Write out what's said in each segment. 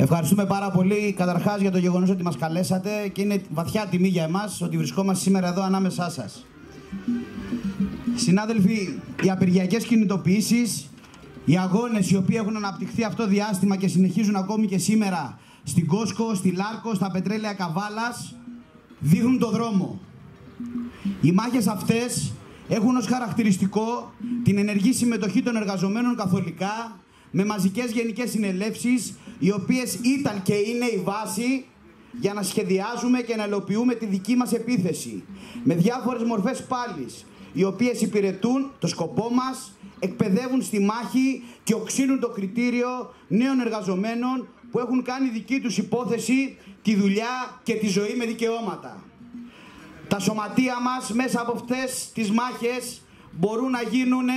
Ευχαριστούμε πάρα πολύ καταρχάς για το γεγονός ότι μας καλέσατε και είναι βαθιά τιμή για εμάς ότι βρισκόμαστε σήμερα εδώ ανάμεσά σας. Συνάδελφοι, οι απεργιακές κινητοποιήσεις, οι αγώνες οι οποίοι έχουν αναπτυχθεί αυτό το διάστημα και συνεχίζουν ακόμη και σήμερα στην Κόσκο, στη Λάρκο, στα πετρέλαια Καβάλας, δείχνουν το δρόμο. Οι μάχες αυτές έχουν ως χαρακτηριστικό την ενεργή συμμετοχή των εργαζομένων καθολικά με μαζικές γενικές συνελεύσεις οι οποίες ήταν και είναι η βάση για να σχεδιάζουμε και να ελοποιούμε τη δική μας επίθεση με διάφορες μορφές πάλης οι οποίες υπηρετούν το σκοπό μας, εκπαιδεύουν στη μάχη και οξύνουν το κριτήριο νέων εργαζομένων που έχουν κάνει δική τους υπόθεση τη δουλειά και τη ζωή με δικαιώματα. Τα σωματεία μας μέσα από αυτές τις μάχες μπορούν να γίνουν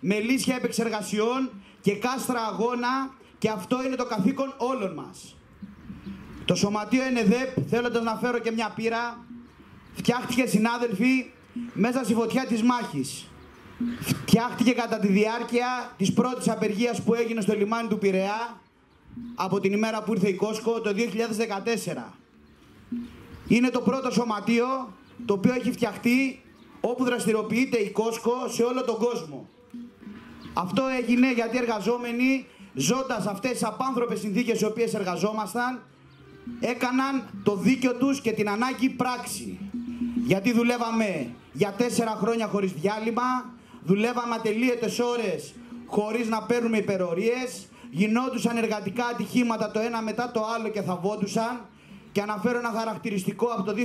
με λύσια επεξεργασιών και κάστρα αγώνα και αυτό είναι το καθήκον όλων μας. Το σωματείο ΕΝΕΔΕΠ, θέλοντας να φέρω και μια πύρα, φτιάχτηκε συνάδελφοι μέσα στη φωτιά της μάχης. Φτιάχτηκε κατά τη διάρκεια της πρώτης απεργίας που έγινε στο λιμάνι του Πειραιά από την ημέρα που ήρθε η Κόσκο το 2014. Είναι το πρώτο σωματείο το οποίο έχει φτιαχτεί όπου δραστηριοποιείται η Κόσκο σε όλο τον κόσμο. Αυτό έγινε γιατί οι εργαζόμενοι ζώντας αυτές τις απάνθρωπες συνθήκες οι οποίες εργαζόμασταν έκαναν το δίκιο τους και την ανάγκη πράξη. Γιατί δουλεύαμε για τέσσερα χρόνια χωρίς διάλειμμα, δουλεύαμε ατελείωτες ώρες χωρίς να παίρνουμε υπερορίες, γινόντουσαν εργατικά ατυχήματα το ένα μετά το άλλο και θαβόντουσαν και αναφέρω ένα χαρακτηριστικό από το 2010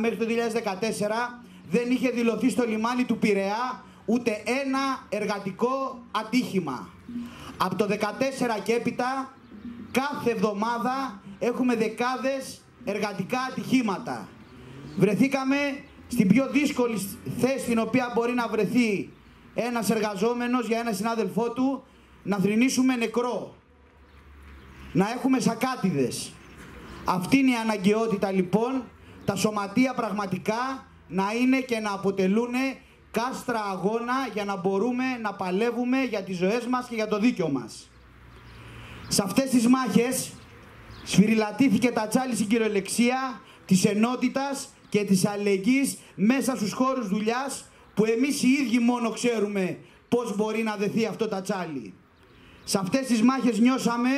μέχρι το 2014 δεν είχε δηλωθεί στο λιμάνι του Πειραιά ούτε ένα εργατικό ατύχημα. Από το 2014 και έπειτα κάθε εβδομάδα έχουμε δεκάδες εργατικά ατυχήματα. Βρεθήκαμε στην πιο δύσκολη θέση στην οποία μπορεί να βρεθεί ένας εργαζόμενος για ένα συνάδελφό του να θρυνήσουμε νεκρό. Να έχουμε σακάτιδες. Αυτή είναι η αναγκαιότητα λοιπόν τα σωματεία πραγματικά να είναι και να αποτελούν κάστρα αγώνα για να μπορούμε να παλεύουμε για τις ζωές μας και για το δίκιο μας. Σε αυτές τις μάχες σφυριλατήθηκε τα τσάλι στην κυριολεξία της ενότητας και της αλληλεγγύης μέσα στους χώρους δουλειάς που εμείς οι ίδιοι μόνο ξέρουμε πώς μπορεί να δεθεί αυτό τα τσάλι. Σε αυτές τις μάχες νιώσαμε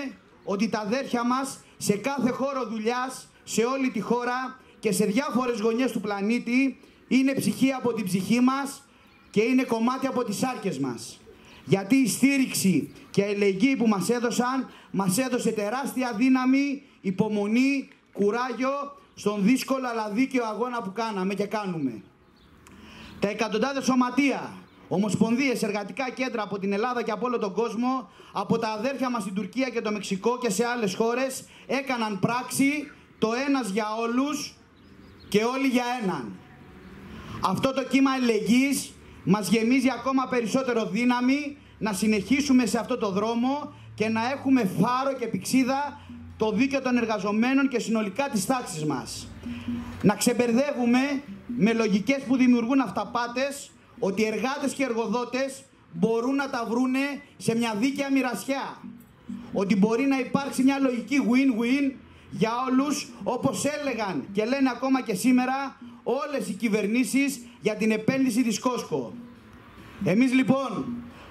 ότι τα αδέρφια μας σε κάθε χώρο δουλειάς, σε όλη τη χώρα και σε διάφορες γωνιές του πλανήτη είναι ψυχή από την ψυχή μας και είναι κομμάτι από τις άρκες μας. Γιατί η στήριξη και η ελεγγύη που μας έδωσαν μας έδωσε τεράστια δύναμη, υπομονή, κουράγιο στον δύσκολο αλλά δίκαιο αγώνα που κάναμε και κάνουμε. Τα εκατοντάδες σωματεία, ομοσπονδίες, εργατικά κέντρα από την Ελλάδα και από όλο τον κόσμο, από τα αδέρφια μας στην Τουρκία και το Μεξικό και σε άλλες χώρες, έκαναν πράξη το ένας για όλους και όλοι για έναν. Αυτό το κύμα ελεγγύης μας γεμίζει ακόμα περισσότερο δύναμη να συνεχίσουμε σε αυτό το δρόμο και να έχουμε φάρο και πηξίδα το δίκαιο των εργαζομένων και συνολικά της τάξης μας. Να ξεμπερδεύουμε με λογικές που δημιουργούν αυταπάτες ότι εργάτες και εργοδότες μπορούν να τα βρούνε σε μια δίκαια μοιρασιά. Ότι μπορεί να υπάρξει μια λογική win-win για όλους όπως έλεγαν και λένε ακόμα και σήμερα όλες οι κυβερνήσεις για την επένδυση της Κόσκο. Εμείς λοιπόν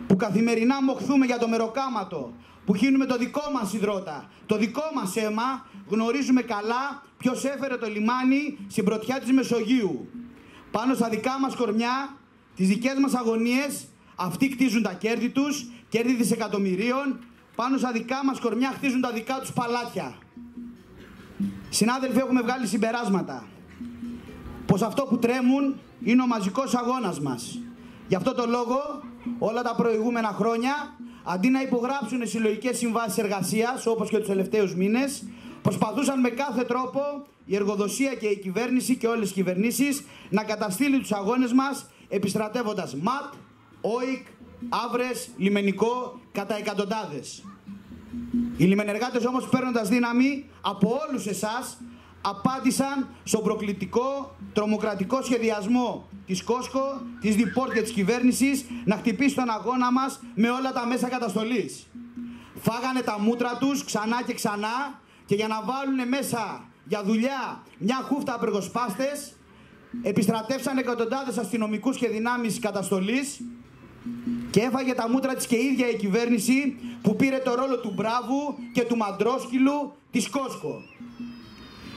που καθημερινά μοχθούμε για το μεροκάματο, που χύνουμε το δικό μας υδρότα, το δικό μας αίμα, γνωρίζουμε καλά ποιος έφερε το λιμάνι στην πρωτιά της Μεσογείου. Πάνω στα δικά μας κορμιά, τις δικές μας αγωνίες, αυτοί κτίζουν τα κέρδη τους, κέρδη δισεκατομμυρίων, πάνω στα δικά μας κορμιά χτίζουν τα δικά τους παλάτια. Συνάδελφοι, έχουμε βγάλει συμπεράσματα πως αυτό που τρέμουν είναι ο μαζικός αγώνας μας. Γι' αυτό το λόγο όλα τα προηγούμενα χρόνια αντί να υπογράψουν συλλογικές συμβάσεις εργασίας όπως και τους τελευταίους μήνες, προσπαθούσαν με κάθε τρόπο η εργοδοσία και η κυβέρνηση και όλες οι κυβερνήσεις να καταστήλει τους αγώνες μας επιστρατεύοντας ΜΑΤ, ΟΙΚ, Αύρε, Λιμενικό κατά εκατοντάδες. Οι λιμενεργάτες όμως παίρνοντας δύναμη από όλους εσάς απάντησαν στον προκλητικό τρομοκρατικό σχεδιασμό της Κόσκο, της Διπόρτ και της κυβέρνησης να χτυπήσει τον αγώνα μας με όλα τα μέσα καταστολής. Φάγανε τα μούτρα τους ξανά και ξανά και για να βάλουν μέσα για δουλειά μια χούφτα απεργοσπάστες επιστρατεύσαν εκατοντάδες αστυνομικούς και δυνάμεις καταστολής και έφαγε τα μούτρα της και η ίδια η κυβέρνηση που πήρε το ρόλο του Μπράβου και του Μαντρόσκυλου της Κόσκο.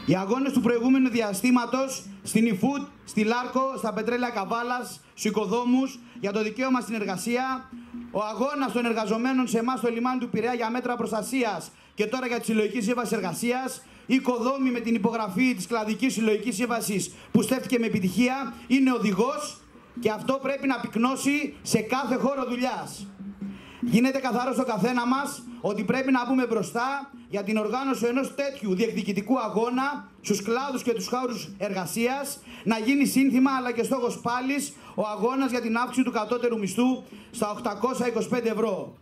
Οι αγώνες του προηγούμενου διαστήματος στην Ιφούτ, στη Λάρκο, στα πετρέλαια Καβάλας, στους οικοδόμους για το δικαίωμα στην εργασία, ο αγώνας των εργαζομένων σε εμάς στο λιμάνι του Πειραιά για μέτρα προστασίας και τώρα για τη συλλογική σύμβαση εργασίας, οικοδόμη με την υπογραφή της κλαδικής συλλογικής σύμβασης που στέφτηκε με επιτυχία, είναι οδηγός και αυτό πρέπει να πυκνώσει σε κάθε χώρο δουλειάς. Γίνεται καθαρός στο καθένα μας ότι πρέπει να μπούμε μπροστά για την οργάνωση ενός τέτοιου διεκδικητικού αγώνα στους κλάδους και τους χώρους εργασίας να γίνει σύνθημα αλλά και στόχος πάλι ο αγώνας για την αύξηση του κατώτερου μισθού στα 825 ευρώ.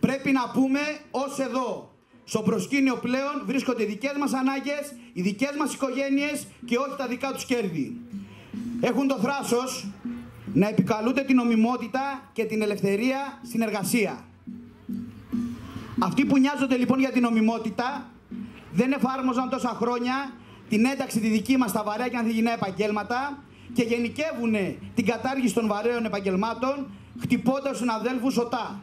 Πρέπει να πούμε ως εδώ στο προσκήνιο πλέον βρίσκονται οι δικές μας ανάγκες, οι δικές μας οικογένειες και όχι τα δικά τους κέρδη. Έχουν το θράσος να επικαλούνται την νομιμότητα και την ελευθερία στην εργασία. Αυτοί που νοιάζονται λοιπόν για την νομιμότητα δεν εφάρμοζαν τόσα χρόνια την ένταξη τη δική μας στα βαρέα και ανθυγινά επαγγέλματα και γενικεύουν την κατάργηση των βαρέων επαγγελμάτων χτυπώντας τους αδέλφους ΟΤΑ.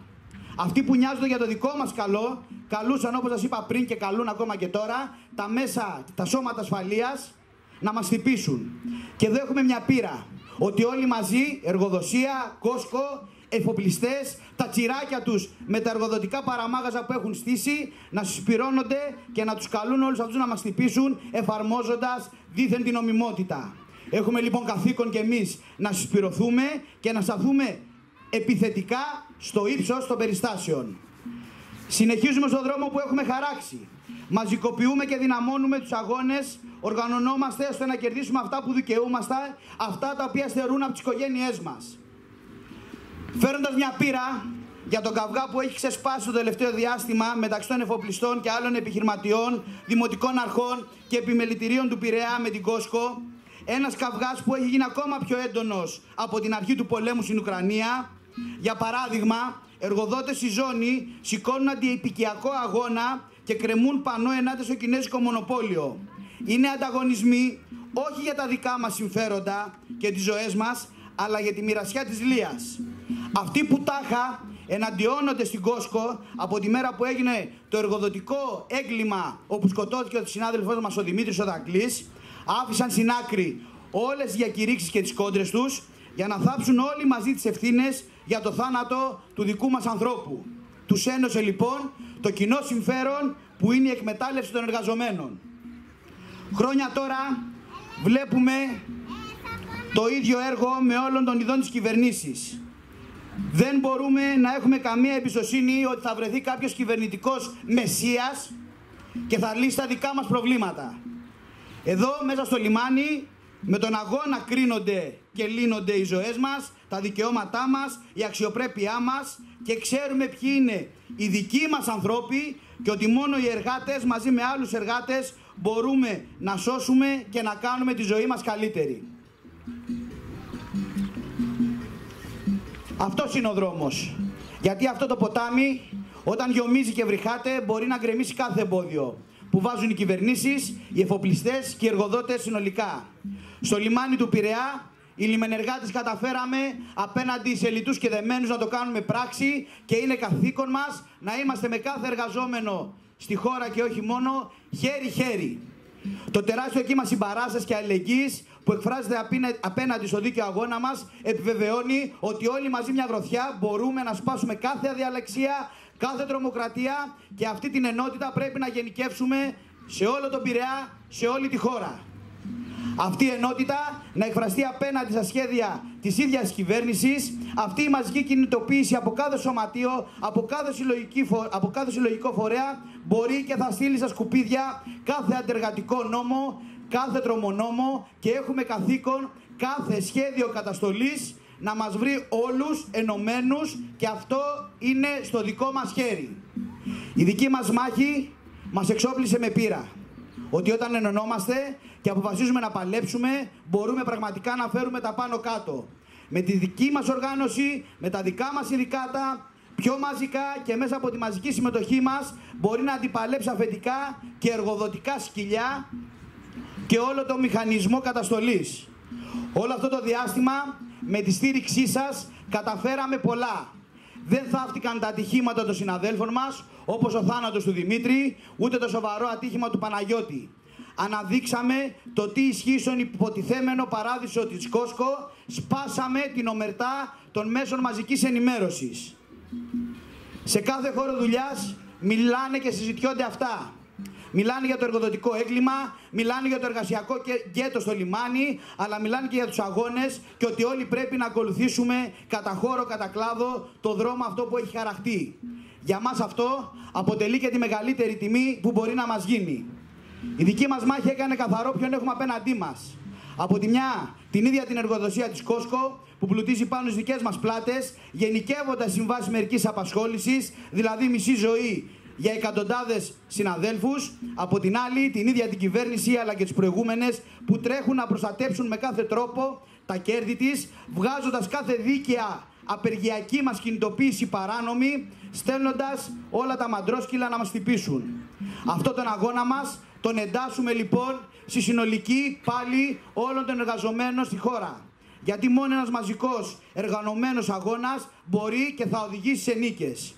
Αυτοί που νοιάζονται για το δικό μας καλό καλούσαν όπως σας είπα πριν και καλούν ακόμα και τώρα τα μέσα, τα σώματα ασφαλείας να μας χτυπήσουν. Και εδώ έχουμε μια πείρα ότι όλοι μαζί, εργοδοσία, κόσκο, εφοπλιστές, τα τσιράκια τους με τα εργοδοτικά παραμάγαζα που έχουν στήσει να συσπηρώνονται και να τους καλούν όλους αυτούς να μας χτυπήσουν εφαρμόζοντας δίθεν την νομιμότητα. Έχουμε λοιπόν καθήκον και εμείς να συσπηρωθούμε και να σταθούμε επιθετικά στο ύψος των περιστάσεων. Συνεχίζουμε στον δρόμο που έχουμε χαράξει. Μαζικοποιούμε και δυναμώνουμε τους αγώνες, οργανωνόμαστε ώστε να κερδίσουμε αυτά που δικαιούμαστε, αυτά τα οποία στερούν από τις οικογένειές μας. Φέροντας μια πείρα για τον καυγά που έχει ξεσπάσει το τελευταίο διάστημα μεταξύ των εφοπλιστών και άλλων επιχειρηματιών, δημοτικών αρχών και επιμελητηρίων του Πειραιά με την Κόσκο, ένας καυγάς που έχει γίνει ακόμα πιο έντονος από την αρχή του πολέμου στην Ουκρανία. Για παράδειγμα, εργοδότες στη ζώνη σηκώνουν αντιεπικιακό αγώνα και κρεμούν πανό ενάντια στο κινέζικο μονοπόλιο. Είναι ανταγωνισμοί όχι για τα δικά μας συμφέροντα και τις ζωές μας, αλλά για τη μοιρασιά της Λίας. Αυτοί που τάχα εναντιώνονται στην Κόσκο από τη μέρα που έγινε το εργοδοτικό έγκλημα όπου σκοτώθηκε ο συνάδελφός μας ο Δημήτρης Οδακλής, άφησαν στην άκρη όλες τις διακηρύξεις και τις κόντρες τους για να θάψουν όλοι μαζί τις ευθύνες για το θάνατο του δικού μας ανθρώπου. Τους ένωσε λοιπόν το κοινό συμφέρον που είναι η εκμετάλλευση των εργαζομένων. Χρόνια τώρα βλέπουμε το ίδιο έργο με όλων των ειδών της κυβερνήσης. Δεν μπορούμε να έχουμε καμία εμπιστοσύνη ότι θα βρεθεί κάποιος κυβερνητικός μεσίας και θα λύσει τα δικά μας προβλήματα. Εδώ μέσα στο λιμάνι με τον αγώνα κρίνονται και λύνονται οι ζωές μας, τα δικαιώματά μας, η αξιοπρέπειά μας και ξέρουμε ποιοι είναι οι δικοί μας ανθρώποι και ότι μόνο οι εργάτες μαζί με άλλους εργάτες μπορούμε να σώσουμε και να κάνουμε τη ζωή μας καλύτερη. Αυτός είναι ο δρόμος. Γιατί αυτό το ποτάμι όταν γιομίζει και βρυχάται μπορεί να γκρεμίσει κάθε εμπόδιο που βάζουν οι κυβερνήσεις, οι εφοπλιστές και οι εργοδότες συνολικά. Στο λιμάνι του Πειραιά οι λιμενεργάτες καταφέραμε απέναντι σε λιτούς και δεμένους να το κάνουμε πράξη και είναι καθήκον μας να είμαστε με κάθε εργαζόμενο στη χώρα και όχι μόνο χέρι-χέρι. Το τεράστιο κύμα συμπαράστασης και αλληλεγγύης που εκφράζεται απέναντι στο δίκαιο αγώνα μας επιβεβαιώνει ότι όλοι μαζί μια γροθιά μπορούμε να σπάσουμε κάθε αδιαλεξία, κάθε τρομοκρατία και αυτή την ενότητα πρέπει να γενικεύσουμε σε όλο τον Πειραιά, σε όλη τη χώρα αυτή η ενότητα να εκφραστεί απέναντι στα σχέδια της ίδιας κυβέρνησης, αυτή η μαζική κινητοποίηση από κάθε σωματείο, από κάθε, από κάθε συλλογικό φορέα μπορεί και θα στείλει στα σκουπίδια κάθε αντεργατικό νόμο, κάθε τρομονόμο και έχουμε καθήκον κάθε σχέδιο καταστολής να μας βρει όλους ενωμένους και αυτό είναι στο δικό μας χέρι. Η δική μας μάχη μας εξόπλησε με πείρα. Ότι όταν ενωνόμαστε και αποφασίζουμε να παλέψουμε, μπορούμε πραγματικά να φέρουμε τα πάνω κάτω. Με τη δική μας οργάνωση, με τα δικά μας ειδικάτα, πιο μαζικά και μέσα από τη μαζική συμμετοχή μας μπορεί να αντιπαλέψει αφεντικά και εργοδοτικά σκυλιά και όλο το μηχανισμό καταστολής. Όλο αυτό το διάστημα με τη στήριξή σας καταφέραμε πολλά. Δεν θαύτηκαν τα ατυχήματα των συναδέλφων μας, όπως ο θάνατος του Δημήτρη, ούτε το σοβαρό ατύχημα του Παναγιώτη. Αναδείξαμε το τι ισχύει στον υποτιθέμενο παράδεισο της Κόσκο, σπάσαμε την ομερτά των μέσων μαζικής ενημέρωσης. Σε κάθε χώρο δουλειάς μιλάνε και συζητιόνται αυτά. Μιλάνε για το εργοδοτικό έγκλημα, μιλάνε για το εργασιακό γκέτο στο λιμάνι, αλλά μιλάνε και για τους αγώνες και ότι όλοι πρέπει να ακολουθήσουμε κατά χώρο, κατά κλάδο, το δρόμο αυτό που έχει χαραχτεί. Για μας αυτό αποτελεί και τη μεγαλύτερη τιμή που μπορεί να μας γίνει. Η δική μας μάχη έκανε καθαρό ποιον έχουμε απέναντί μας. Από τη μια, την ίδια την εργοδοσία της Κόσκο, που πλουτίζει πάνω στις δικές μας πλάτες, γενικεύοντας συμβάσεις μερικής απασχόλησης, δηλαδή μισή ζωή για εκατοντάδες συναδέλφους. Από την άλλη, την ίδια την κυβέρνηση αλλά και τι προηγούμενες που τρέχουν να προστατέψουν με κάθε τρόπο τα κέρδη της, βγάζοντας κάθε δίκαια απεργιακή μας κινητοποίηση παράνομη, στέλνοντας όλα τα μαντρόσκυλα να μας χτυπήσουν. Αυτό τον αγώνα μας τον εντάσσουμε λοιπόν στη συνολική πάλι όλων των εργαζομένων στη χώρα. Γιατί μόνο ένας μαζικός εργανομένος αγώνας μπορεί και θα οδηγήσει σε νίκες.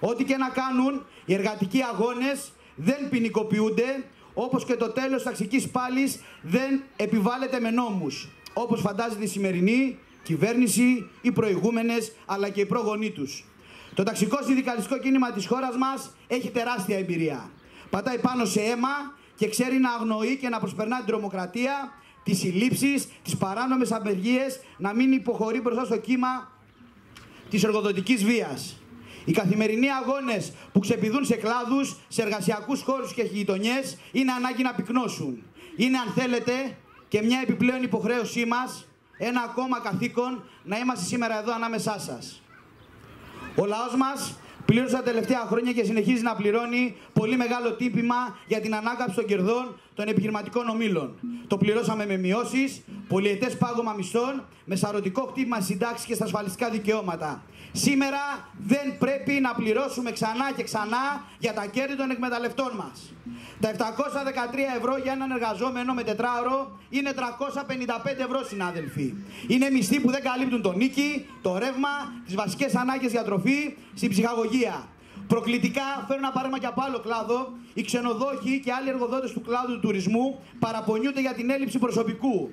Ό,τι και να κάνουν, οι εργατικοί αγώνες δεν ποινικοποιούνται, όπως και το τέλος ταξικής πάλης δεν επιβάλλεται με νόμους, όπως φαντάζεται η σημερινή κυβέρνηση, οι προηγούμενες, αλλά και οι πρόγονοί τους. Το ταξικό συνδικαλιστικό κίνημα της χώρας μας έχει τεράστια εμπειρία. Πατάει πάνω σε αίμα και ξέρει να αγνοεί και να προσπερνά την τρομοκρατία, τις συλλήψεις, τις παράνομες απεργίες, να μην υποχωρεί μπροστά στο κύμα της εργοδοτικής βίας. Οι καθημερινοί αγώνες που ξεπηδούν σε κλάδους, σε εργασιακούς χώρους και γειτονιές είναι ανάγκη να πυκνώσουν. Είναι, αν θέλετε, και μια επιπλέον υποχρέωσή μας, ένα ακόμα καθήκον, να είμαστε σήμερα εδώ ανάμεσά σας. Ο λαός μας πλήρωσε τα τελευταία χρόνια και συνεχίζει να πληρώνει πολύ μεγάλο τύπημα για την ανάκαμψη των κερδών των επιχειρηματικών ομήλων. Το πληρώσαμε με μειώσεις, πολιετέ πάγωμα μισθών, με σαρωτικό χτύπημα συντάξεις και στα ασφαλιστικά δικαιώματα. Σήμερα δεν πρέπει να πληρώσουμε ξανά και ξανά για τα κέρδη των εκμεταλλευτών μας. Τα 713 ευρώ για έναν εργαζόμενο με τετράωρο είναι 355 ευρώ, συνάδελφοι. Είναι μισθοί που δεν καλύπτουν το νίκη, το ρεύμα, τις βασικές ανάγκες για τροφή, στην ψυχαγωγία. Προκλητικά, φέρνω ένα παράδειγμα και από άλλο κλάδο, οι ξενοδόχοι και άλλοι εργοδότες του κλάδου του τουρισμού παραπονιούνται για την έλλειψη προσωπικού.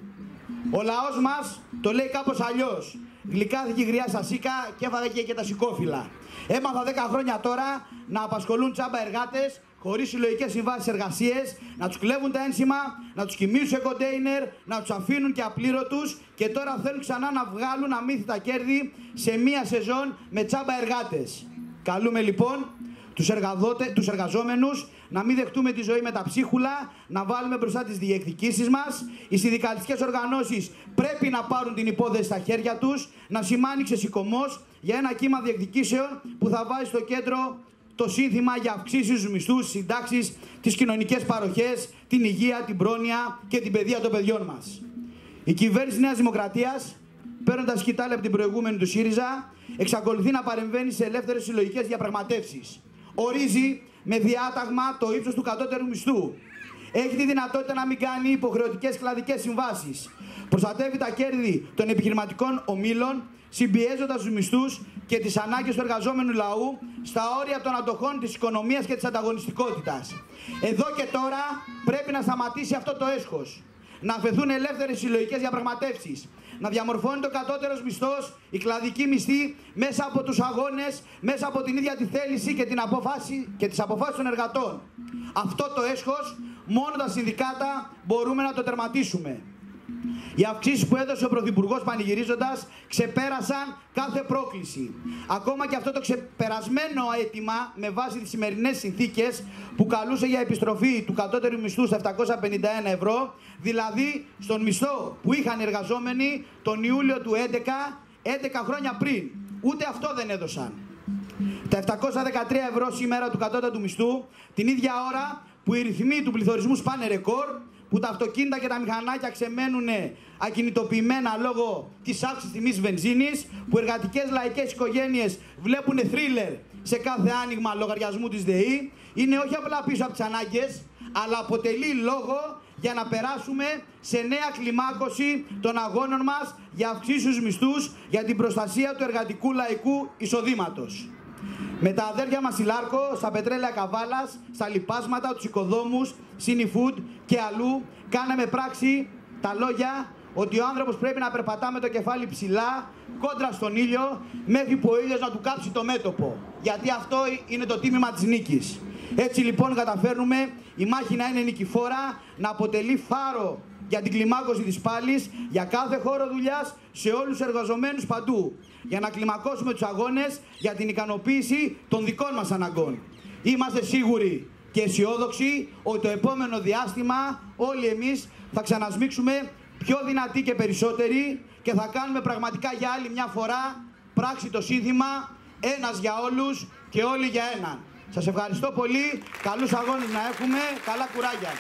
Ο λαός μας το λέει κάπως αλλιώς. Γλυκάθηκε η γριά σας σίκα και έφαγε και, και τα σηκώφυλλα. Έμαθα 10 χρόνια τώρα να απασχολούν τσάμπα εργάτες χωρίς συλλογικές συμβάσεις εργασίες, να τους κλέβουν τα ένσημα, να τους κοιμήσουν σε κοντέινερ, να τους αφήνουν και απλήρωτους και τώρα θέλουν ξανά να βγάλουν αμύθιτα κέρδη σε μία σεζόν με τσάμπα εργάτες. Καλούμε λοιπόν τους, εργαδότε, τους εργαζόμενους, να μην δεχτούμε τη ζωή με τα ψίχουλα, να βάλουμε μπροστά τις διεκδικήσεις μας. Οι συνδικαλιστικές οργανώσεις πρέπει να πάρουν την υπόθεση στα χέρια τους, να σημάνει ξεσηκωμός για ένα κύμα διεκδικήσεων που θα βάζει στο κέντρο το σύνθημα για αυξήσεις στους μισθούς, συντάξεις, τις κοινωνικές παροχές, την υγεία, την πρόνοια και την παιδεία των παιδιών μας. Η κυβέρνηση Νέας Δημοκρατίας, παίρνοντας σκητάλη από την προηγούμενη του ΣΥΡΙΖΑ, εξακολουθεί να παρεμβαίνει σε ελεύθερες συλλογικές διαπραγματεύσεις ορίζει με διάταγμα το ύψος του κατώτερου μισθού. Έχει τη δυνατότητα να μην κάνει υποχρεωτικές κλαδικές συμβάσεις. Προστατεύει τα κέρδη των επιχειρηματικών ομήλων, συμπιέζοντας τους μισθούς και τις ανάγκες του εργαζόμενου λαού στα όρια των αντοχών της οικονομίας και της ανταγωνιστικότητας. Εδώ και τώρα πρέπει να σταματήσει αυτό το έσχος. Να αφαιθούν ελεύθερες συλλογικές διαπραγματεύσεις να διαμορφώνει το κατώτερος μισθός, η κλαδική μισθή μέσα από τους αγώνες, μέσα από την ίδια τη θέληση και, την αποφάση, και τις αποφάσεις των εργατών. Αυτό το έσχος μόνο τα συνδικάτα μπορούμε να το τερματίσουμε. Οι αυξήσεις που έδωσε ο Πρωθυπουργός πανηγυρίζοντας ξεπέρασαν κάθε πρόκληση. Ακόμα και αυτό το ξεπερασμένο αίτημα με βάση τις σημερινές συνθήκες που καλούσε για επιστροφή του κατώτερου μισθού στα 751 ευρώ, δηλαδή στον μισθό που είχαν οι εργαζόμενοι τον Ιούλιο του 11, 11 χρόνια πριν. Ούτε αυτό δεν έδωσαν. Τα 713 ευρώ σήμερα του κατώτατου μισθού, την ίδια ώρα που οι ρυθμοί του πληθωρισμού σπάνε ρεκόρ, που τα αυτοκίνητα και τα μηχανάκια ξεμένουν ακινητοποιημένα λόγω της αύξησης τιμής βενζίνης, που εργατικές λαϊκές οικογένειες βλέπουν θρίλερ σε κάθε άνοιγμα λογαριασμού της ΔΕΗ, είναι όχι απλά πίσω από τις ανάγκες, αλλά αποτελεί λόγο για να περάσουμε σε νέα κλιμάκωση των αγώνων μας για αυξήσεις μισθούς για την προστασία του εργατικού λαϊκού εισοδήματος. Με τα αδέρφια μας στη Λάρκο, στα πετρέλαια Καβάλας, στα λιπάσματα, τους οικοδόμους, Food και αλλού, κάναμε πράξη τα λόγια ότι ο άνθρωπος πρέπει να περπατά με το κεφάλι ψηλά, κόντρα στον ήλιο, μέχρι που ο ήλιος να του κάψει το μέτωπο. Γιατί αυτό είναι το τίμημα της νίκης. Έτσι λοιπόν καταφέρνουμε η μάχη να είναι νικηφόρα, να αποτελεί φάρο για την κλιμάκωση της πάλης, για κάθε χώρο δουλειάς, σε όλους τους εργαζομένους παντού. Για να κλιμακώσουμε τους αγώνες για την ικανοποίηση των δικών μας αναγκών. Είμαστε σίγουροι και αισιόδοξοι ότι το επόμενο διάστημα όλοι εμείς θα ξανασμίξουμε πιο δυνατοί και περισσότεροι και θα κάνουμε πραγματικά για άλλη μια φορά πράξη το σύνθημα ένας για όλους και όλοι για έναν. Σας ευχαριστώ πολύ. Καλούς αγώνες να έχουμε. Καλά κουράγια.